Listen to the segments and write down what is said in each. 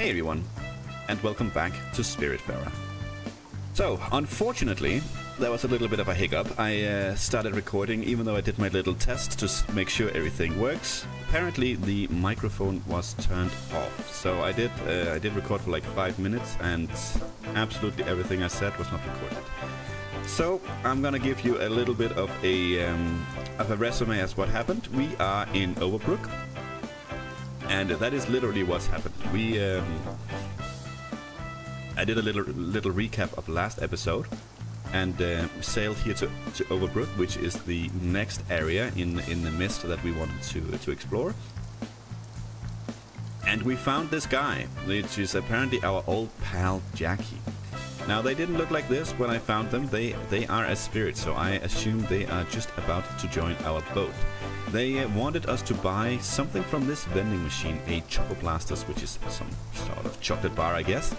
Hey everyone, and welcome back to Spiritfarer. So, unfortunately, there was a little bit of a hiccup. I uh, started recording even though I did my little test to make sure everything works. Apparently, the microphone was turned off. So I did uh, I did record for like five minutes, and absolutely everything I said was not recorded. So I'm gonna give you a little bit of a um, of a resume as what happened. We are in Overbrook, and that is literally what's happened. We um, I did a little little recap of last episode, and uh, sailed here to, to Overbrook, which is the next area in in the mist that we wanted to to explore. And we found this guy, which is apparently our old pal Jackie. Now they didn't look like this when I found them. They they are a spirit, so I assume they are just about to join our boat. They wanted us to buy something from this vending machine, a Choco Blasters, which is some sort of chocolate bar, I guess.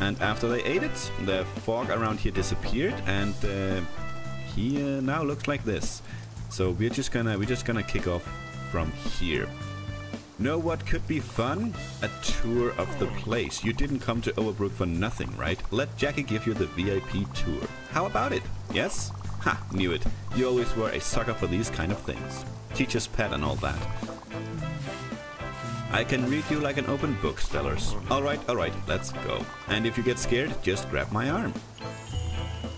And after they ate it, the fog around here disappeared, and uh, he uh, now looks like this. So we're just gonna we're just gonna kick off from here. Know what could be fun? A tour of the place. You didn't come to Overbrook for nothing, right? Let Jackie give you the VIP tour. How about it? Yes? Ha, knew it. You always were a sucker for these kind of things. Teacher's pet and all that. I can read you like an open book, Stellars. Alright, alright, let's go. And if you get scared, just grab my arm.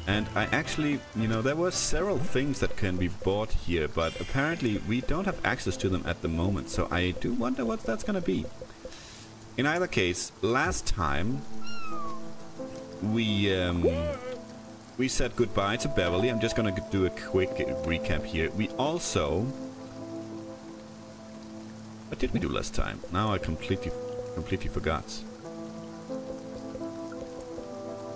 And I actually, you know, there were several things that can be bought here, but apparently we don't have access to them at the moment, so I do wonder what that's gonna be. In either case, last time we um, we said goodbye to Beverly. I'm just gonna do a quick recap here. We also what did we do last time? Now I completely completely forgot.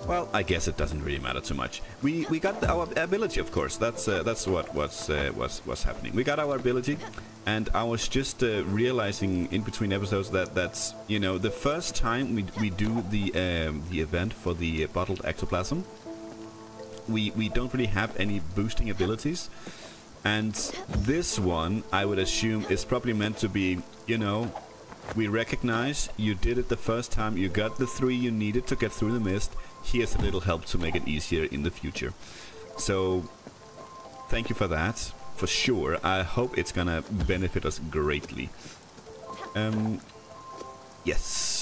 Well, I guess it doesn't really matter too much. We we got our ability, of course. That's uh, that's what was uh, was was happening. We got our ability, and I was just uh, realizing in between episodes that that's you know the first time we we do the um, the event for the uh, bottled ectoplasm. We we don't really have any boosting abilities, and this one I would assume is probably meant to be you know we recognize you did it the first time, you got the three you needed to get through the mist. Here's a little help to make it easier in the future. So, thank you for that, for sure. I hope it's gonna benefit us greatly. Um, yes.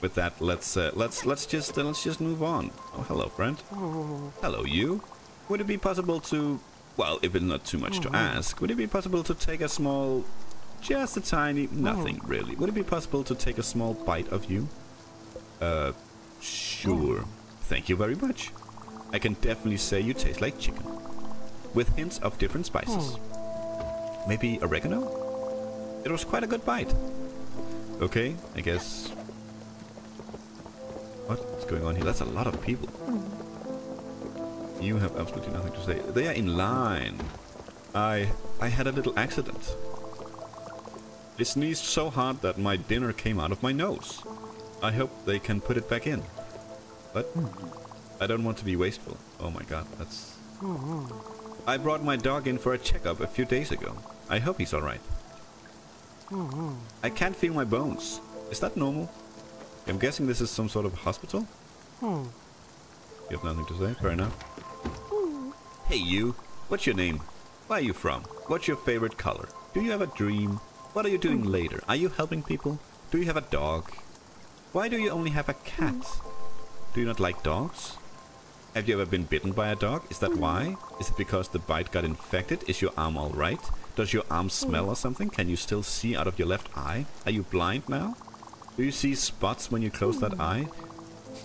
With that, let's uh, let's let's just uh, let's just move on. Oh, hello, friend. Hello, you. Would it be possible to, well, if it's not too much to ask, would it be possible to take a small just a tiny nothing really. Would it be possible to take a small bite of you? Uh sure. Thank you very much. I can definitely say you taste like chicken with hints of different spices. Maybe oregano? It was quite a good bite. Okay i guess going on here that's a lot of people you have absolutely nothing to say they are in line i i had a little accident I sneezed so hard that my dinner came out of my nose. I hope they can put it back in. But I don't want to be wasteful. Oh my god, that's... I brought my dog in for a checkup a few days ago. I hope he's alright. I can't feel my bones. Is that normal? I'm guessing this is some sort of hospital? Hmm. You have nothing to say? Fair enough. Hmm. Hey you, what's your name? Where are you from? What's your favorite color? Do you have a dream? What are you doing hmm. later? Are you helping people? Do you have a dog? Why do you only have a cat? Do you not like dogs? Have you ever been bitten by a dog? Is that why? Is it because the bite got infected? Is your arm alright? Does your arm smell or something? Can you still see out of your left eye? Are you blind now? Do you see spots when you close that eye?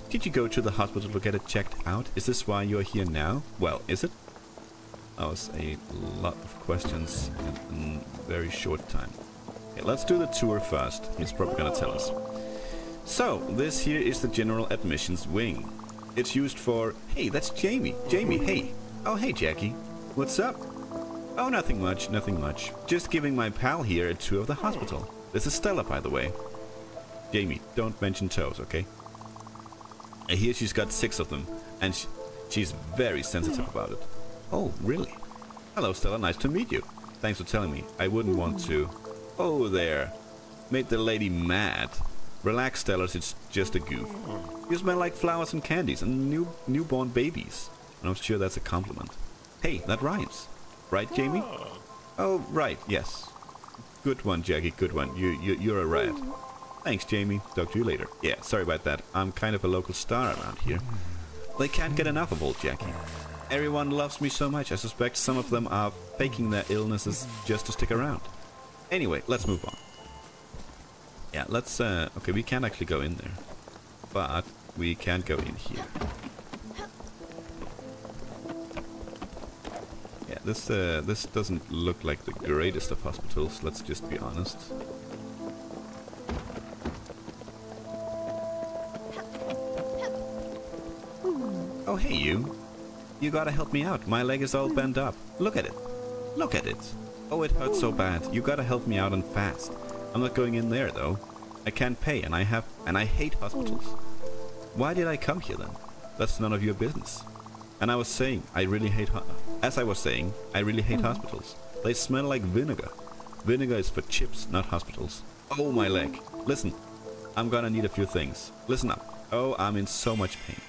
Did you go to the hospital to get it checked out? Is this why you're here now? Well, is it? That was a lot of questions in, a very short time. Okay, let's do the tour first. He's probably gonna tell us. So, this here is the general admissions wing. It's used for... Hey, that's Jamie. Jamie, hey. Oh, hey, Jackie. What's up? Oh, nothing much, nothing much. Just giving my pal here a tour of the hospital. This is Stella, by the way. Jamie, don't mention toes, okay? I hear she's got six of them, and sh she's very sensitive about it. Oh, really? Hello, Stella. Nice to meet you. Thanks for telling me. I wouldn't want to... Oh, there. Made the lady mad. Relax, Stellars, it's just a goof. You smell like flowers and candies and new newborn babies. And I'm sure that's a compliment. Hey, that rhymes. Right, Jamie? Oh, oh right, yes. Good one, Jackie, good one. You, you, you're a rat. Thanks, Jamie. Talk to you later. Yeah, sorry about that. I'm kind of a local star around here. They can't get enough of old Jackie. Everyone loves me so much, I suspect some of them are faking their illnesses just to stick around. Anyway, let's move on. Yeah, let's, uh, okay, we can't actually go in there. But we can go in here. Yeah, this, uh, this doesn't look like the greatest of hospitals, let's just be honest. Oh, hey, you. You gotta help me out. My leg is all bent up. Look at it. Look at it. Oh, it hurts so bad. You gotta help me out and fast. I'm not going in there, though. I can't pay, and I have... and I hate hospitals. Why did I come here, then? That's none of your business. And I was saying, I really hate... As I was saying, I really hate mm-hmm. hospitals. They smell like vinegar. Vinegar is for chips, not hospitals. Oh, my leg. Listen, I'm gonna need a few things. Listen up. Oh, I'm in so much pain.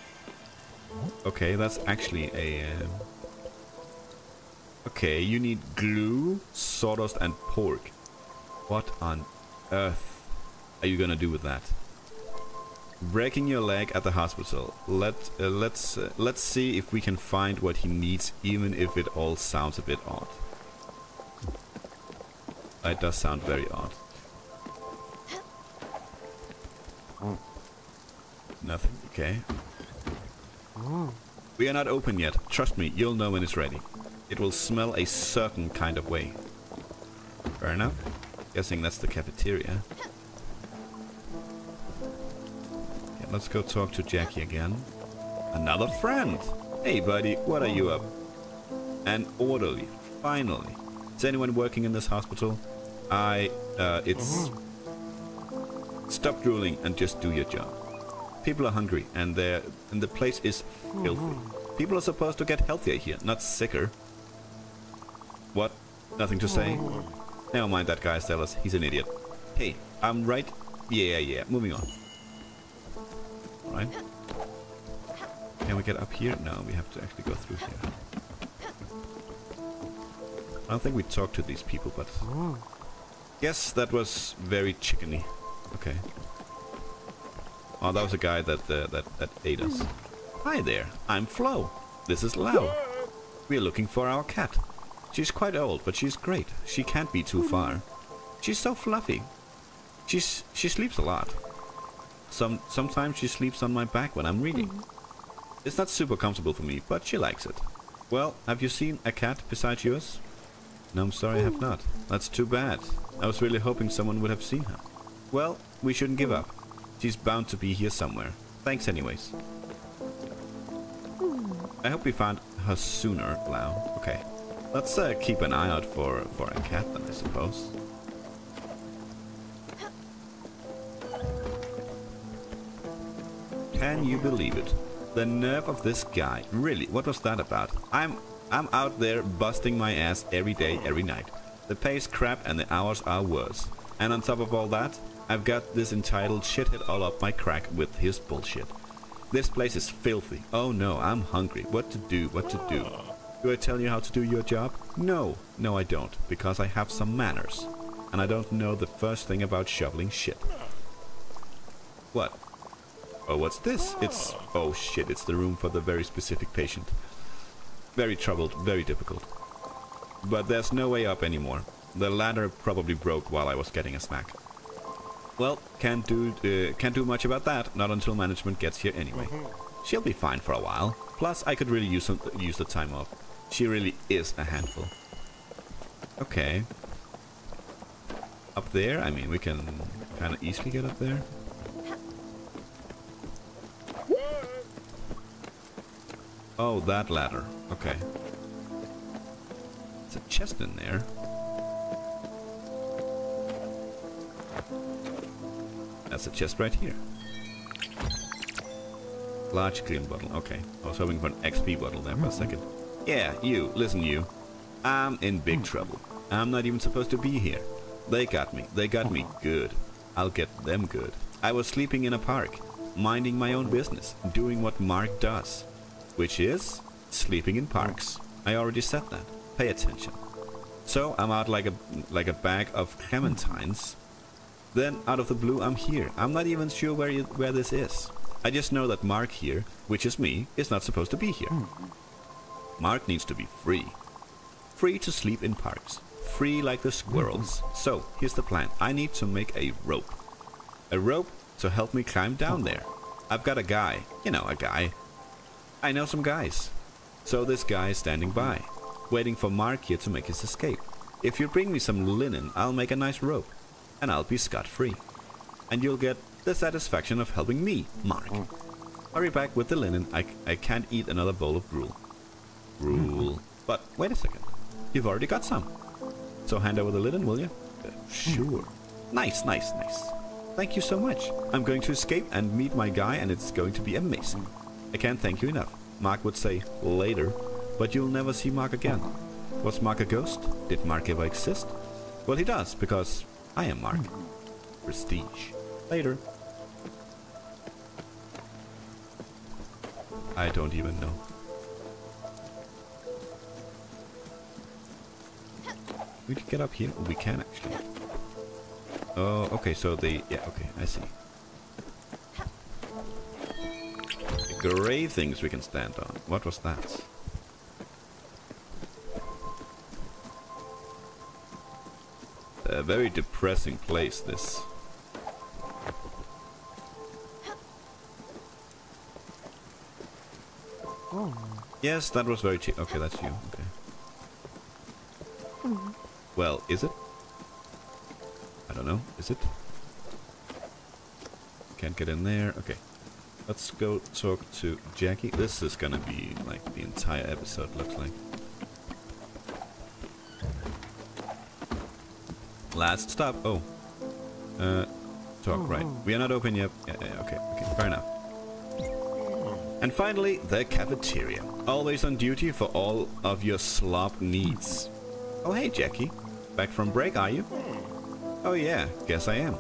Okay, that's actually a... Uh... Okay, you need glue, sawdust and pork. What on earth are you gonna do with that? Breaking your leg at the hospital. Let uh, let's uh, let's see if we can find what he needs, even if it all sounds a bit odd. It does sound very odd. Nothing. Okay. We are not open yet. Trust me, you'll know when it's ready. It will smell a certain kind of way. Fair enough. Guessing that's the cafeteria. Okay, let's go talk to Jackie again. Another friend! Hey buddy, what are you up? An orderly, finally. Is anyone working in this hospital? I, uh, it's... Stop drooling and just do your job. People are hungry and they and the place is filthy. Mm-hmm. People are supposed to get healthier here, not sicker. What? Nothing to say? Mm-hmm. Never mind that guy, Stellas. He's an idiot. Hey, I'm right. Yeah, yeah. Yeah. Moving on. Right. Can we get up here? No, we have to actually go through here. I don't think we talked to these people, but... Mm. Yes, that was very chickeny. Okay. Oh, that was a guy that uh, that that ate us. Hi there, I'm Flo. This is Lau. We're looking for our cat. She's quite old, but she's great. She can't be too far. She's so fluffy. She's she sleeps a lot. Some sometimes she sleeps on my back when I'm reading. It's not super comfortable for me, but she likes it. Well, have you seen a cat besides yours? No, I'm sorry I have not. That's too bad. I was really hoping someone would have seen her. Well, we shouldn't give up. She's bound to be here somewhere. Thanks anyways. I hope we find her sooner, Lau. Okay. Let's uh, keep an eye out for, for a cat then, I suppose. Can you believe it? The nerve of this guy. Really, what was that about? I'm I'm out there busting my ass every day, every night. The pay's crap and the hours are worse. And on top of all that, I've got this entitled shithead all up my crack with his bullshit. This place is filthy. Oh no, I'm hungry. What to do, what to do. Do I tell you how to do your job? No, no I don't, because I have some manners. And I don't know the first thing about shoveling shit. What? Oh, what's this? It's... Oh shit, it's the room for the very specific patient. Very troubled, very difficult. But there's no way up anymore. The ladder probably broke while I was getting a snack. Well, can't do uh, can't do much about that. Not until management gets here anyway. She'll be fine for a while. Plus, I could really use some, use the time off. She really is a handful. Okay. Up there, I mean, we can kind of easily get up there. Oh, that ladder. Okay. There's a chest in there. That's a chest right here. Large clean bottle. Okay. I was hoping for an XP bottle there for a second. Yeah, you. Listen, you. I'm in big hmm. trouble. I'm not even supposed to be here. They got me. They got me good. I'll get them good. I was sleeping in a park, minding my own business, doing what Mark does, which is sleeping in parks. I already said that. Pay attention. So I'm out like a like a bag of hmm. clementines. Then out of the blue I'm here. I'm not even sure where you, where this is. I just know that Mark here, which is me, is not supposed to be here. Mark needs to be free. Free to sleep in parks. Free like the squirrels. So, here's the plan. I need to make a rope. A rope to help me climb down there. I've got a guy. You know, a guy. I know some guys. So this guy is standing by, waiting for Mark here to make his escape. If you bring me some linen, I'll make a nice rope. And I'll be scot-free. And you'll get the satisfaction of helping me, Mark. Hmm. Hurry back with the linen. I, I can't eat another bowl of gruel. Gruel. Hmm. But wait a second. You've already got some. So hand over the linen, will you? Uh, sure. Nice, nice, nice. Thank you so much. I'm going to escape and meet my guy, and it's going to be amazing. Hmm. I can't thank you enough. Mark would say later, but you'll never see Mark again. Was Mark a ghost? Did Mark ever exist? Well, he does, because I am Mark. Prestige. Later. I don't even know. We can get up here. We can actually. Oh, okay. So they, yeah, okay. I see. The gray things we can stand on. What was that? Very depressing place. This. Oh. Yes, that was very cheap. Okay, that's you. Okay. Well, is it? I don't know. Is it? Can't get in there. Okay. Let's go talk to Jackie. This is gonna be like the entire episode, looks like. Last stop. Oh. Uh, talk, right. We are not open yet. Yeah, yeah, okay, okay, fair enough. And finally, the cafeteria. Always on duty for all of your slop needs. Oh, hey, Jackie. Back from break, are you? Oh, yeah, guess I am.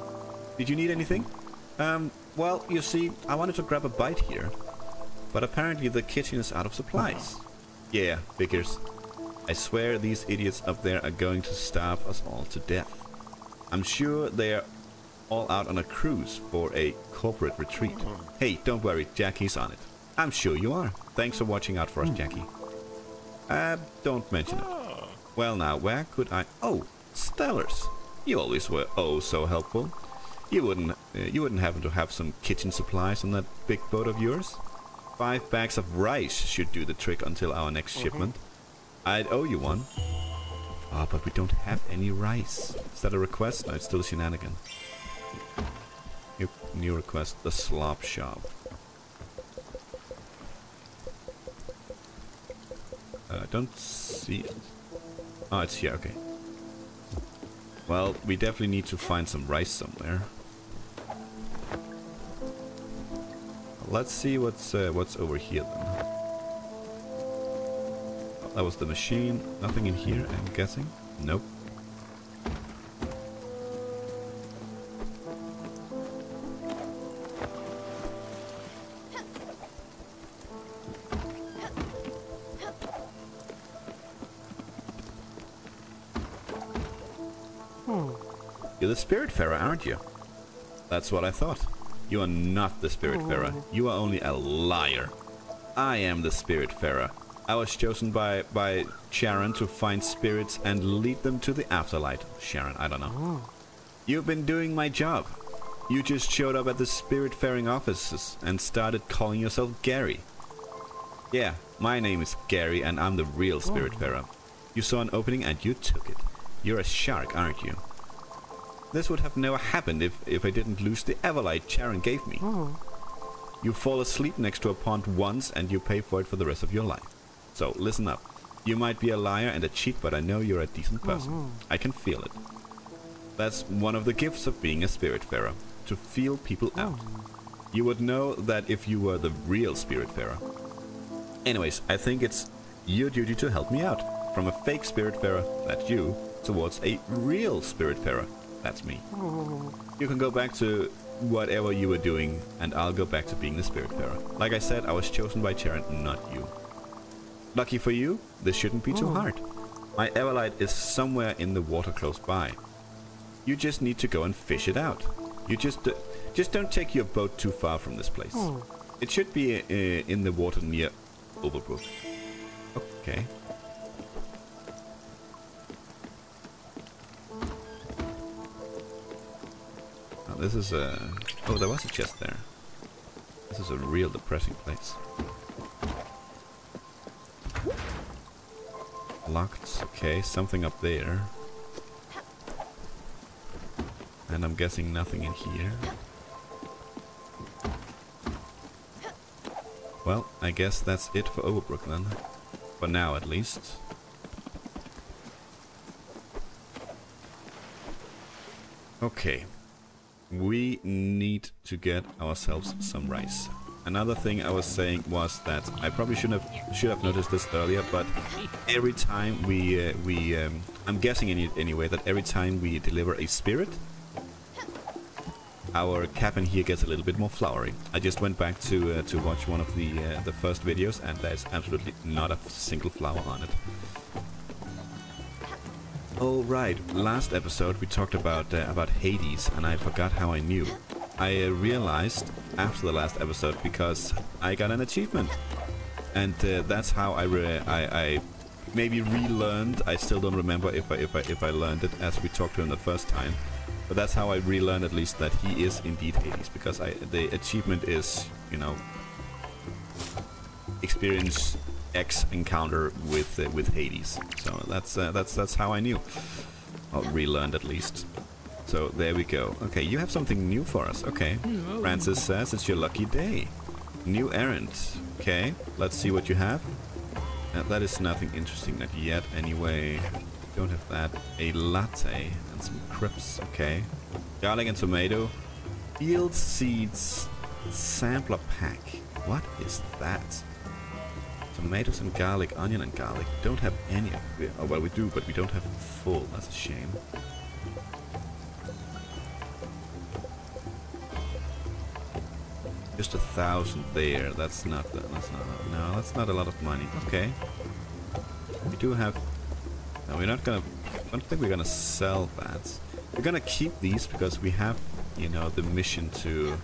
Did you need anything? Um, well, you see, I wanted to grab a bite here. But apparently the kitchen is out of supplies. Yeah, figures. I swear these idiots up there are going to starve us all to death. I'm sure they're all out on a cruise for a corporate retreat. Hey, don't worry, Jackie's on it. I'm sure you are. Thanks for watching out for us, Jackie. Uh, don't mention it. Well now, where could I... Oh, Stellars. You always were oh so helpful. You wouldn't, uh, you wouldn't happen to have some kitchen supplies on that big boat of yours? Five bags of rice should do the trick until our next shipment. I'd owe you one. Oh, but we don't have any rice. Is that a request? No, it's still a shenanigan. New, new request, the slop shop. Uh, I don't see it. Oh, it's here, okay. Well, we definitely need to find some rice somewhere. Let's see what's uh, what's over here then. That was the machine. Nothing in here, I'm guessing. Nope. Hmm. You're the Spiritfarer, aren't you? That's what I thought. You are not the Spiritfarer. Hmm. You are only a liar. I am the Spiritfarer. I was chosen by, by Charon to find spirits and lead them to the afterlife. Charon, I don't know. Oh. You've been doing my job. You just showed up at the Spiritfaring offices and started calling yourself Gary. Yeah, my name is Gary and I'm the real oh. Spiritfarer. You saw an opening and you took it. You're a shark, aren't you? This would have never happened if, if I didn't lose the Everlight Charon gave me. Oh. You fall asleep next to a pond once and you pay for it for the rest of your life. So listen up. You might be a liar and a cheat, but I know you're a decent mm-hmm. person. I can feel it. That's one of the gifts of being a Spiritfarer, to feel people mm-hmm. out. You would know that if you were the real Spiritfarer. Anyways, I think it's your duty to help me out. From a fake Spiritfarer, that's you, towards a real Spiritfarer, that's me. Mm-hmm. You can go back to whatever you were doing, and I'll go back to being the Spiritfarer. Like I said, I was chosen by Charon, not you. Lucky for you, this shouldn't be too Oh. hard. My Everlight is somewhere in the water close by. You just need to go and fish it out. You just uh, just don't take your boat too far from this place. Oh. It should be uh, in the water near Overbrook. Okay. Oh, this is a... Oh, there was a chest there. This is a real depressing place. Locked. Okay, something up there. And I'm guessing nothing in here. Well, I guess that's it for Overbrook then. For now, at least. Okay. We need to get ourselves some rice. Another thing I was saying was that I probably shouldn't have should have noticed this earlier, but every time we uh, we um, I'm guessing any, anyway that every time we deliver a spirit, our cabin here gets a little bit more flowery. I just went back to uh, to watch one of the uh, the first videos, and there's absolutely not a single flower on it. Oh right, last episode we talked about uh, about Hades, and I forgot how I knew. I uh, realized after the last episode because I got an achievement, and uh, that's how I, I I maybe relearned. I still don't remember if I if I if I learned it as we talked to him the first time, but that's how I relearned at least that he is indeed Hades because I the achievement is you know experience X encounter with uh, with Hades. So that's uh, that's that's how I knew. Or relearned at least. So there we go. Okay, you have something new for us. Okay. Francis says it's your lucky day. New errand. Okay, let's see what you have. Uh, that is nothing interesting not yet. Anyway, don't have that. A latte and some crepes. Okay. Garlic and tomato. Field seeds sampler pack. What is that? Tomatoes and garlic, onion and garlic. Don't have any of it. Oh, well, we do, but we don't have it full. That's a shame. Just a thousand there. That's not. That's not. No, that's not a lot of money. Okay. We do have. No, we're not gonna. I don't think we're gonna sell that. We're gonna keep these because we have, you know, the mission to.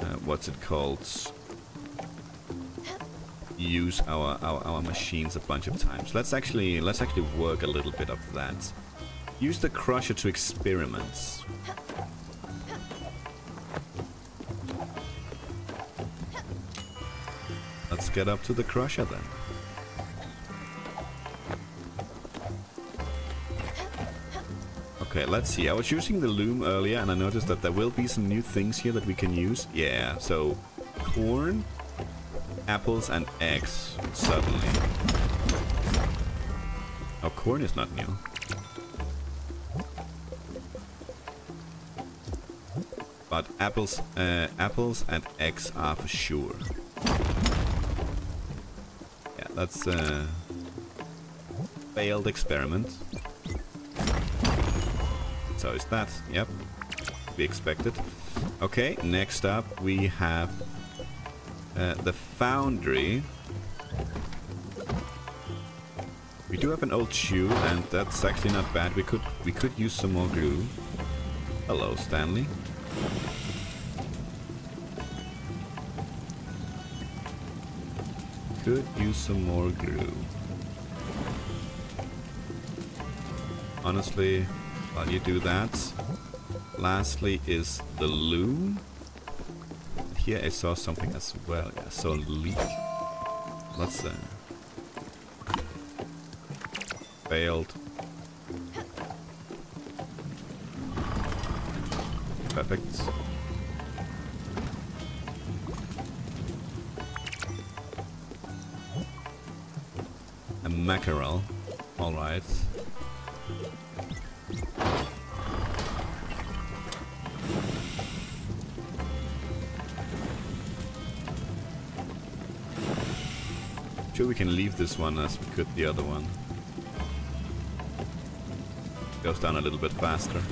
Uh, what's it called? Use our, our our machines a bunch of times. Let's actually let's actually work a little bit of that. Use the crusher to experiment. Get up to the crusher then. Okay, let's see. I was using the loom earlier and I noticed that there will be some new things here that we can use. Yeah, so corn, apples and eggs suddenly. Oh, corn is not new. But apples, uh, apples and eggs are for sure. That's a failed experiment. So is that, yep. We expected. Okay, next up we have uh, the foundry. We do have an old shoe, and that's actually not bad. We could we could use some more glue. Hello, Stanley. Could use some more glue. Honestly, while you do that, lastly is the loom. Here I saw something as well. Yeah, a leak. Let's failed. Perfect. mackerel. Alright. Sure we can leave this one as we could the other one. Goes down a little bit faster.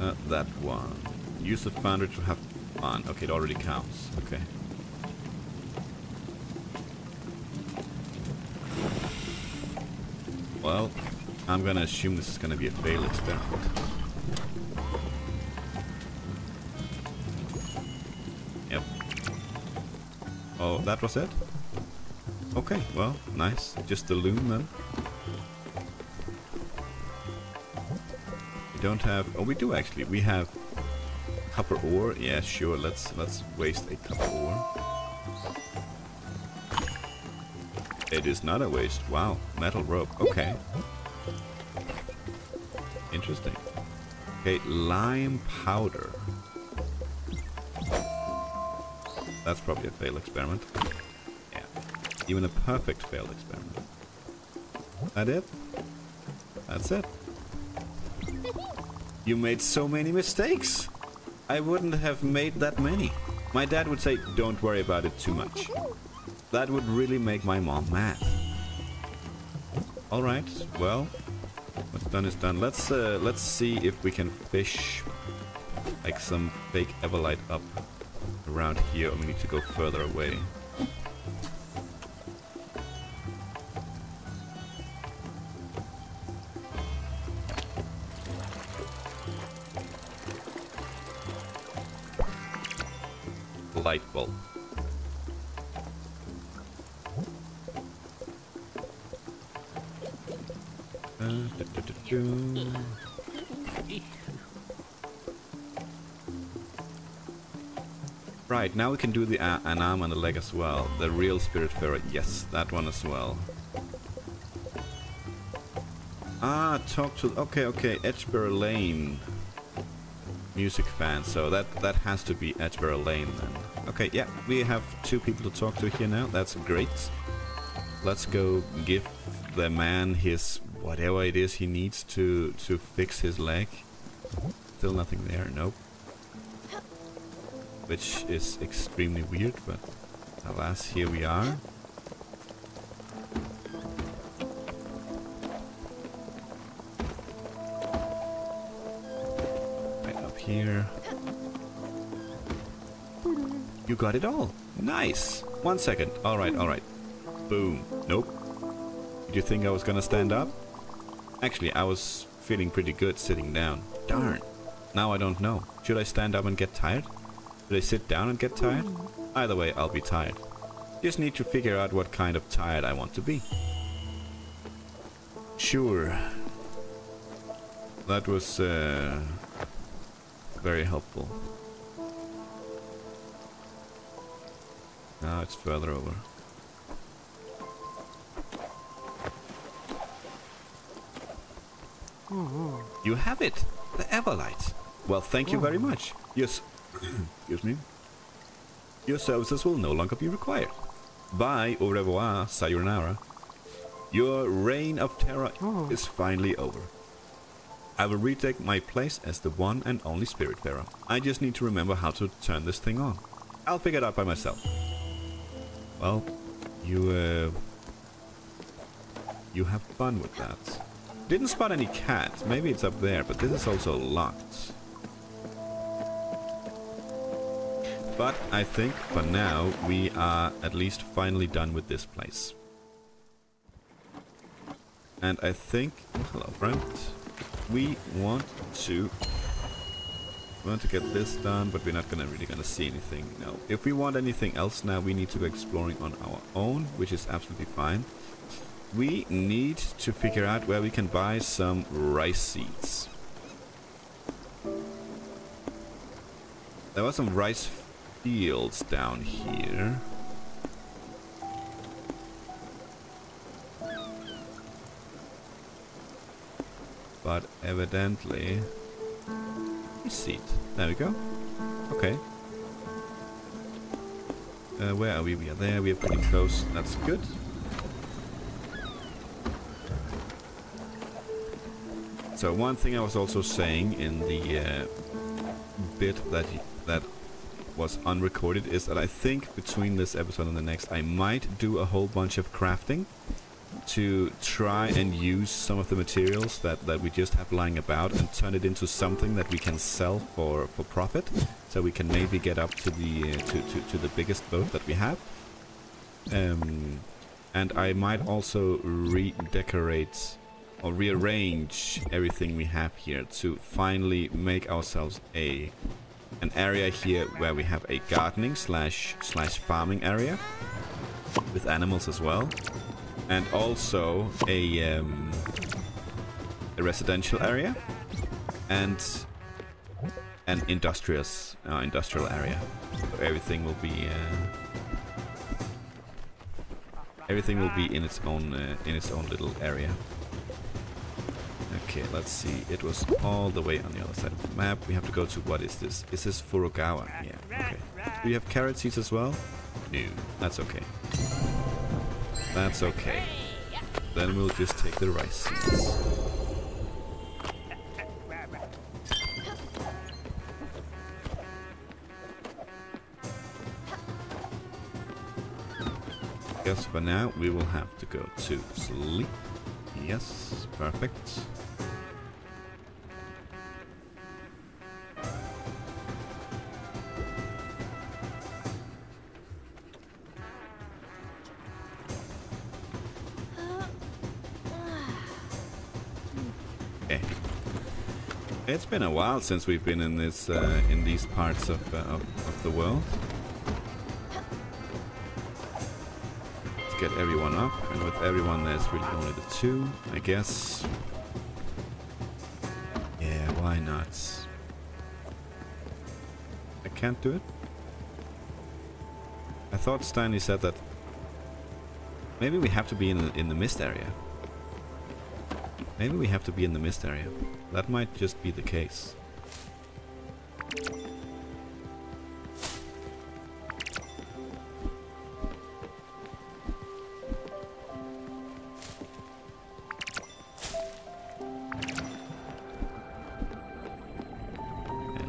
Uh, that one. Use the founder to have fun. Okay, it already counts. Okay. Well, I'm gonna assume this is gonna be a failed experiment. Yep. Oh, that was it? Okay, well, nice. Just the loom then. We don't have... Oh, we do actually. We have copper ore. Yeah, sure. Let's let's waste a copper ore. It is not a waste. Wow, metal rope. Okay. Interesting. Okay, lime powder. That's probably a failed experiment. Yeah. Even a perfect failed experiment. That it? That's it. You made so many mistakes. I wouldn't have made that many. My dad would say, don't worry about it too much. That would really make my mom mad. Alright, well, what's done is done. Let's uh, let's see if we can fish like some fake Everlight up around here. We need to go further away. Right, now we can do the uh, an arm and a leg as well. The real Spiritfarer, yes, that one as well. Ah, talk to... Okay, okay, Edgebarrow Lane. Music fan, so that, that has to be Edgebarrow Lane then. Okay, yeah, we have two people to talk to here now, that's great. Let's go give the man his whatever it is he needs to, to fix his leg. Still nothing there, nope which is extremely weird, but alas, here we are. Right up here. You got it all. Nice. One second. Alright, alright. Boom. Nope. Did you think I was gonna stand up? Actually, I was feeling pretty good sitting down. Darn. Now I don't know. Should I stand up and get tired? Should I sit down and get tired? Either way, I'll be tired. Just need to figure out what kind of tired I want to be. Sure. That was uh, very helpful. Now it's further over. You have it! The Everlight! Well, thank you very much. Yes, Excuse me. Your services will no longer be required. Bye, au revoir, sayonara. Your reign of terror oh. is finally over. I will retake my place as the one and only spirit bearer. I just need to remember how to turn this thing on. I'll figure it out by myself. Well, you, uh... You have fun with that. Didn't spot any cats. Maybe it's up there, but this is also locked. But I think for now we are at least finally done with this place. And I think, hello friend, we want to we want to get this done, but we're not gonna really gonna see anything. No. If we want anything else now, we need to go exploring on our own, which is absolutely fine. We need to figure out where we can buy some rice seeds. There was some rice fields down here. But evidently... seat. There we go. Okay. Uh, where are we? We are there. We are pretty close. That's good. So one thing I was also saying in the uh, bit that that was unrecorded is that I think between this episode and the next I might do a whole bunch of crafting to try and use some of the materials that, that we just have lying about and turn it into something that we can sell for, for profit. So we can maybe get up to the uh, to, to, to the biggest boat that we have. Um, and I might also redecorate or rearrange everything we have here to finally make ourselves a an area here where we have a gardening slash slash farming area with animals as well. And also a um, a residential area and an industrious uh, industrial area. Everything will be uh, everything will be in its own uh, in its own little area Okay, let's see. It was all the way on the other side of the map. We have to go to, what is this? Is this Furugawa? Yeah, okay. Do you have carrot seeds as well? No, that's okay. That's okay. Then we'll just take the rice seeds. Guess for now we will have to go to sleep. Yes, perfect. Been a while since we've been in this uh, in these parts of, uh, of, of the world. Let's get everyone up, and with everyone there's really only the two, I guess. Yeah, why not? I can't do it. I thought Stanley said that maybe we have to be in the, in the mist area. Maybe we have to be in the mist area. That might just be the case.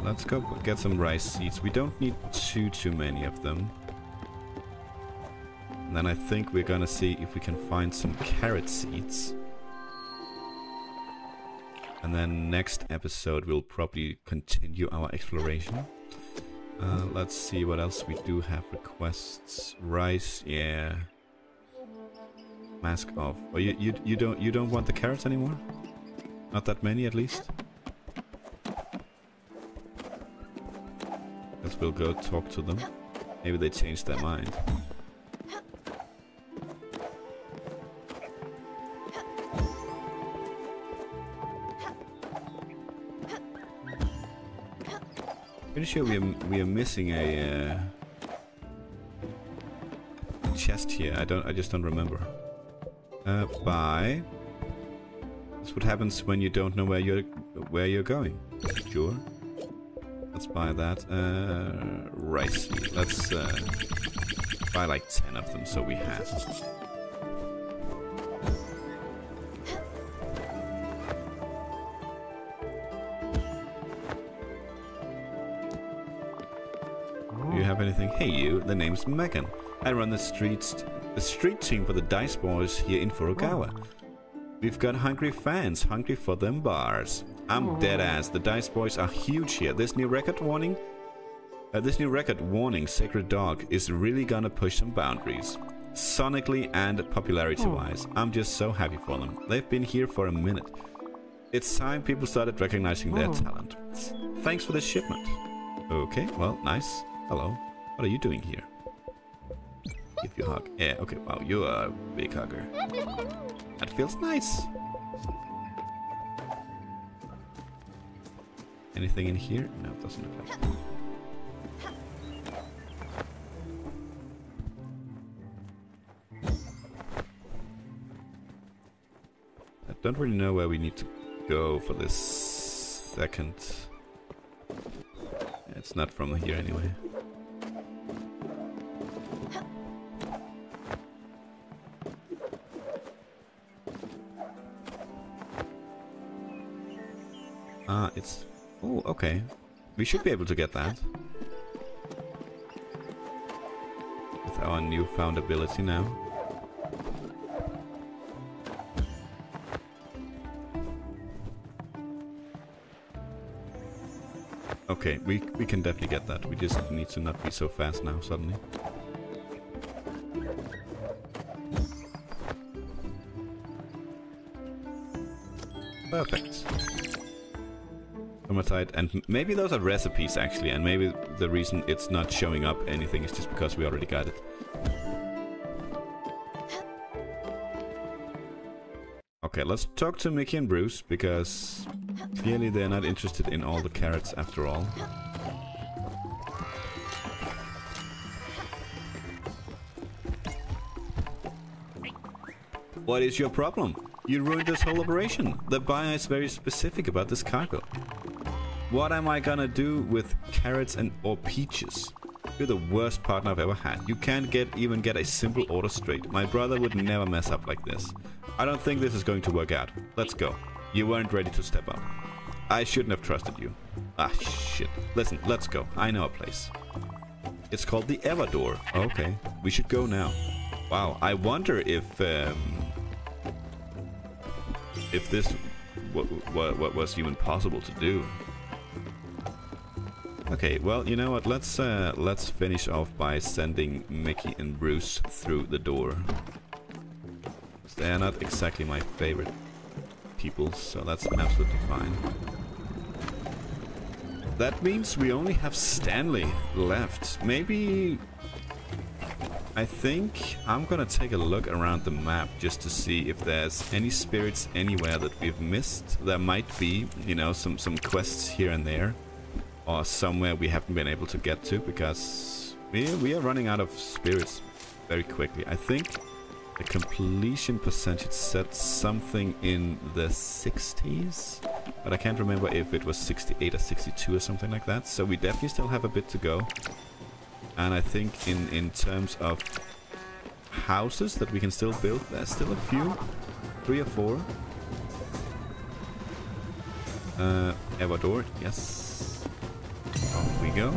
Let's go get some rice seeds. We don't need too too many of them. And then I think we're gonna see if we can find some carrot seeds. And then next episode we'll probably continue our exploration. Uh, let's see what else we do have requests. Rice, yeah. Mask off. Oh, you you you don't you don't want the carrots anymore? Not that many, at least. Guess we'll go talk to them. Maybe they changed their mind. Pretty sure we are we are missing a uh, chest here. I don't. I just don't remember. Uh, buy. That's what happens when you don't know where you're where you're going. Sure. Let's buy that. Uh, rice. Let's uh, buy like ten of them, so we have. Hey you, the name's Megan. I run the streets, the street team for the Dice Boys here in Furugawa. We've got hungry fans, hungry for them bars. I'm dead ass. The Dice Boys are huge here. This new record warning, uh, this new record warning, Sacred Dog, is really gonna push some boundaries. Sonically and popularity-wise, I'm just so happy for them. They've been here for a minute. It's time people started recognizing their talent. Thanks for the shipment. Okay, well, nice. Hello. What are you doing here? Give you a hug. Yeah, okay, wow, you're a big hugger. That feels nice. Anything in here? No, it doesn't look like I don't really know where we need to go for this second. It's not from here anyway. Uh, it's... Oh, okay. We should be able to get that. With our newfound ability now. Okay, we, we can definitely get that. We just need to not be so fast now, suddenly. Perfect. Hematite, and maybe those are recipes actually, and maybe the reason it's not showing up anything is just because we already got it. Okay, let's talk to Mickey and Bruce, because clearly they're not interested in all the carrots after all. What is your problem? You ruined this whole operation. The buyer is very specific about this cargo. What am I gonna do with carrots and or peaches? You're the worst partner I've ever had. You can't get even get a simple order straight. My brother would never mess up like this. I don't think this is going to work out. Let's go. You weren't ready to step up. I shouldn't have trusted you. Ah, shit. Listen, let's go. I know a place. It's called the Everdoor. Okay, we should go now. Wow, I wonder if um, if this what, what, what was even possible to do. Okay, well, you know what? Let's uh, let's finish off by sending Mickey and Bruce through the door. They're not exactly my favorite people, so that's absolutely fine. That means we only have Stanley left. Maybe... I think I'm gonna take a look around the map just to see if there's any spirits anywhere that we've missed. There might be, you know, some, some quests here and there. Or somewhere we haven't been able to get to because we, we are running out of spirits very quickly. I think the completion percentage set something in the 60s, but I can't remember if it was 68 or 62 or something like that. So we definitely still have a bit to go. And I think in, in terms of houses that we can still build, there's still a few. Three or four. Uh, Everdoor, yes. Off we go.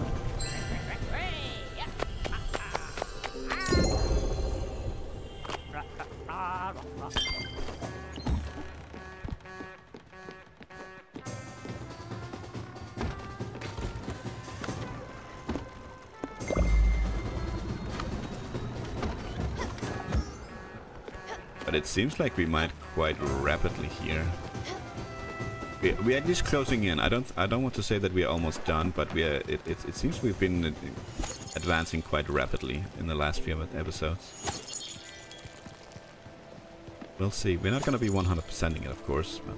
But it seems like we might quite rapidly here. We, are just closing in. I don't I don't want to say that we are almost done, but we are. It, it, it seems we've been advancing quite rapidly in the last few episodes. We'll see. We're not going to be 100%ing it, of course, but...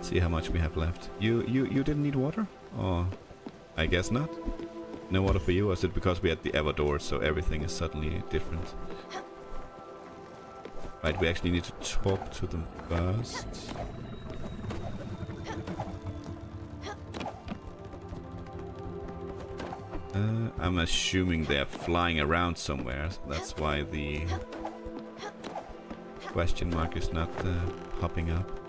See how much we have left. You you you didn't need water? Or... I guess not. No water for you, or is it because we had the Everdoor, so everything is suddenly different? Right, we actually need to talk to them first. Uh, I'm assuming they're flying around somewhere. That's why the question mark is not uh, popping up.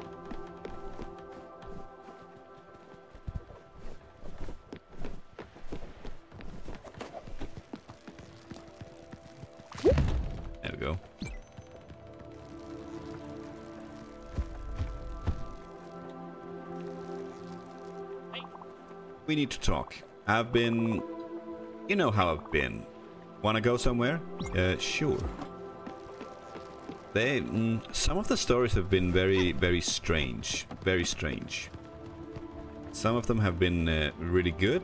We need to talk. I've been... You know how I've been. Wanna go somewhere? Uh, sure. They... Mm, some of the stories have been very, very strange. Very strange. Some of them have been uh, really good.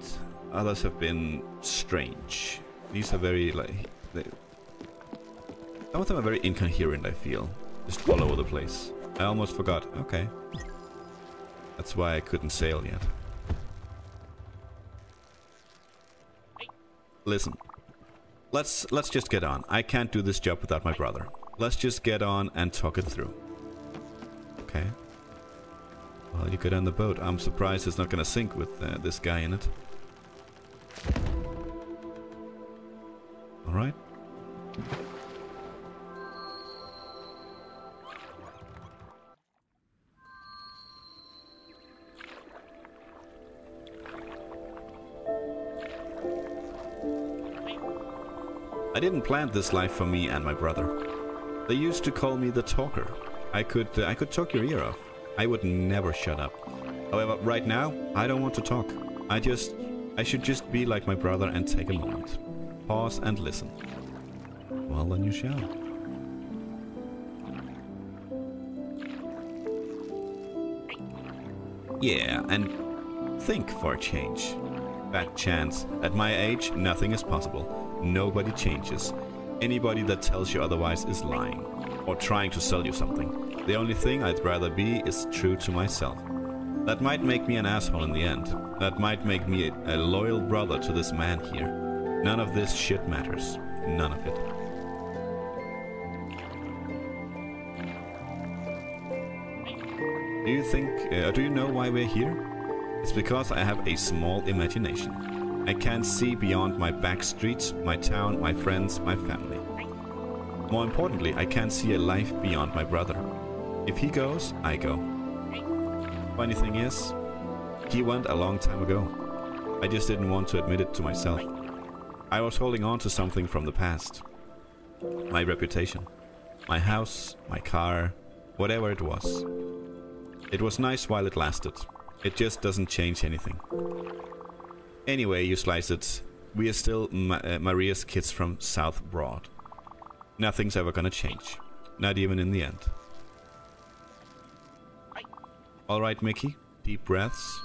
Others have been strange. These are very, like... They, some of them are very incoherent, I feel. Just all over the place. I almost forgot. Okay. That's why I couldn't sail yet. Listen. Let's let's just get on. I can't do this job without my brother. Let's just get on and talk it through. Okay. Well, you get on the boat. I'm surprised it's not gonna sink with uh, this guy in it. Alright. I didn't plan this life for me and my brother. They used to call me the talker. I could uh, I could talk your ear off. I would never shut up. However, right now, I don't want to talk. I just... I should just be like my brother and take a moment. Pause and listen. Well, then you shall. Yeah, and think for a change. Bad chance. At my age, nothing is possible. Nobody changes. Anybody that tells you otherwise is lying. Or trying to sell you something. The only thing I'd rather be is true to myself. That might make me an asshole in the end. That might make me a, loyal brother to this man here. None of this shit matters. None of it. Do you think, uh, do you know why we're here? It's because I have a small imagination. I can't see beyond my back streets, my town, my friends, my family. More importantly, I can't see a life beyond my brother. If he goes, I go. Funny thing is, he went a long time ago. I just didn't want to admit it to myself. I was holding on to something from the past. My reputation. My house, my car, whatever it was. It was nice while it lasted. It just doesn't change anything. Anyway, you slice it. We are still Ma uh, Maria's kids from South Broad. Nothing's ever gonna change. Not even in the end. Alright, Mickey. Deep breaths.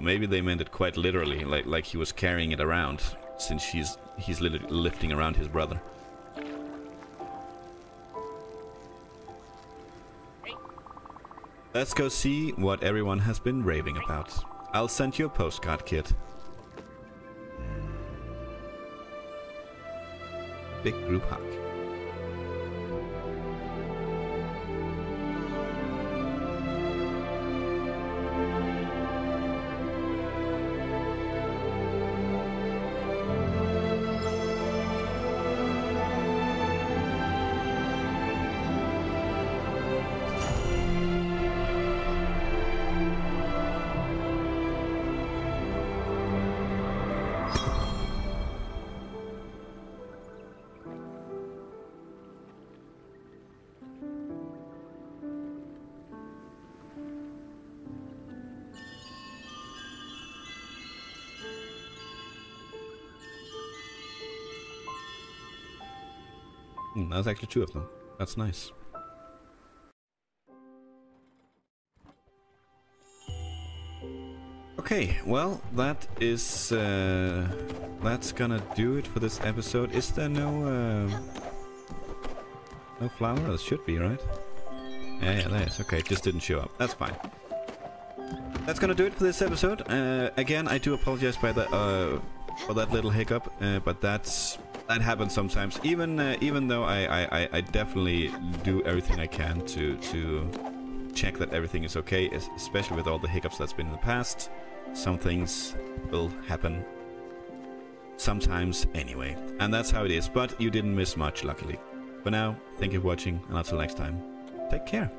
Maybe they meant it quite literally, like like he was carrying it around, since he's he's literally lifting around his brother. Let's go see what everyone has been raving about. I'll send you a postcard, kid. Big group hug. Hmm, that's actually two of them. That's nice. Okay, well, that is... Uh, that's gonna do it for this episode. Is there no... Uh, no flower? There should be, right? Yeah, yeah, there is. Okay, it just didn't show up. That's fine. That's gonna do it for this episode. Uh, again, I do apologize by the, uh, for that little hiccup, uh, but that's that happens sometimes. Even uh, even though I, I, I definitely do everything I can to to check that everything is okay, especially with all the hiccups that's been in the past. Some things will happen sometimes anyway, and that's how it is. But you didn't miss much, luckily. For now, thank you for watching, and until next time, take care.